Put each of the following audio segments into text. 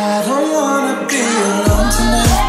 I don't wanna be alone tonight.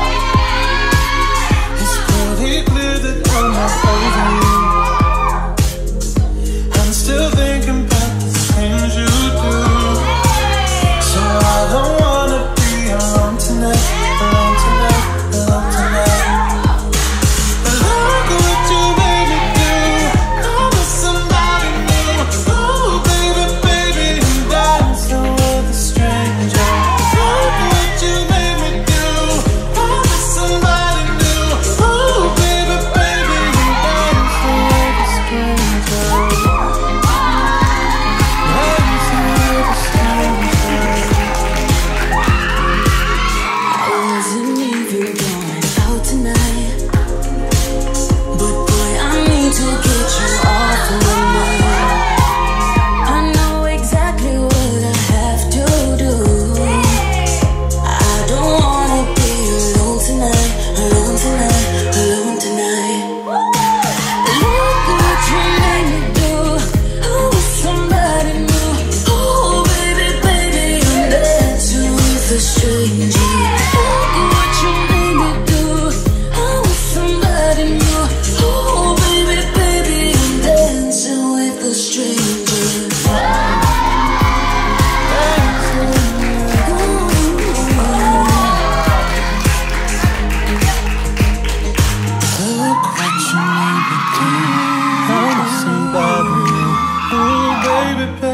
baby.